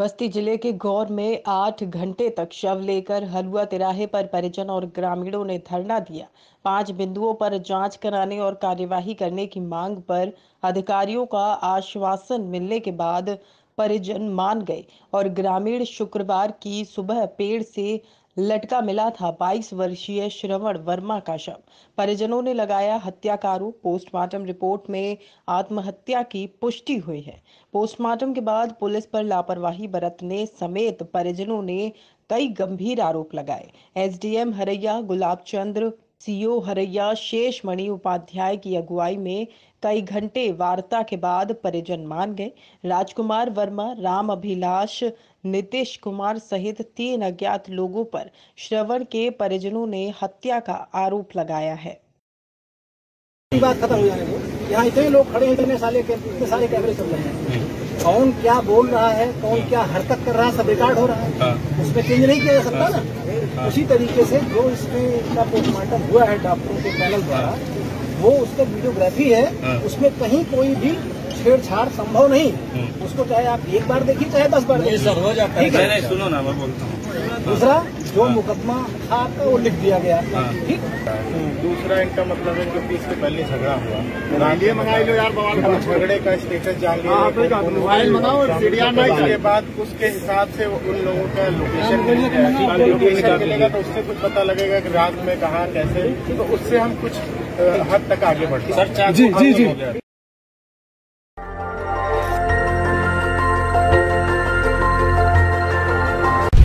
बस्ती ज़िले के गौर में आठ घंटे तक शव लेकर हलुआ तिराहे पर परिजन और ग्रामीणों ने धरना दिया। पाँच बिंदुओं पर जाँच कराने और कार्यवाही करने की मांग पर अधिकारियों का आश्वासन मिलने के बाद परिजन मान गए और ग्रामीण शुक्रवार की सुबह पेड़ से लटका मिला था 22 वर्षीय श्रवण वर्मा का शव। परिजनों ने लगाया हत्या का आरोप। पोस्टमार्टम रिपोर्ट में आत्महत्या की पुष्टि हुई है। पोस्टमार्टम के बाद पुलिस पर लापरवाही बरतने समेत परिजनों ने कई गंभीर आरोप लगाए। एसडीएम हरैया गुलाब चंद्र सीओ हरैया शेष मणि उपाध्याय की अगुवाई में कई घंटे वार्ता के बाद परिजन मान गए। राजकुमार वर्मा राम अभिलाष नीतीश कुमार सहित तीन अज्ञात लोगों पर श्रवण के परिजनों ने हत्या का आरोप लगाया है। बात खत्म हो जाने दो। यहाँ इतने लोग खड़े हैं इतने सारे इतने सारे कैमरे चल रहे हैं। कौन क्या बोल रहा है कौन क्या हरकत कर रहा है सब रिकॉर्ड हो रहा है। हाँ। उसमें चेंज नहीं किया जा सकता ना। उसी तरीके से जो इसमें इसका पोस्टमार्टम हुआ है डॉक्टरों के पैनल द्वारा वो उसका वीडियोग्राफी है। हाँ। उसमें कहीं कोई भी छेड़छाड़ संभव नहीं। उसको चाहे आप एक बार देखिए चाहे दस बार देखिए। हो जाता ठीक है? सुनो ना मैं बोलता हूँ। दूसरा जो मुकदमा था आपका वो लिख दिया गया। हाँ। ठीक? दूसरा इनका मतलब है क्योंकि इससे पहले झगड़ा हुआ। लिए मंगाई लो यार बवाल झगड़े का स्टेटस जान लिया मोबाइल मंगाओ उसके बाद उसके हिसाब से उन लोगों का लोकेशन लोकेशन मिलेगा तो उससे कुछ पता लगेगा कि रात में कहाँ कैसे। तो उससे हम कुछ हद तक आगे बढ़ते सकते जी जी जी।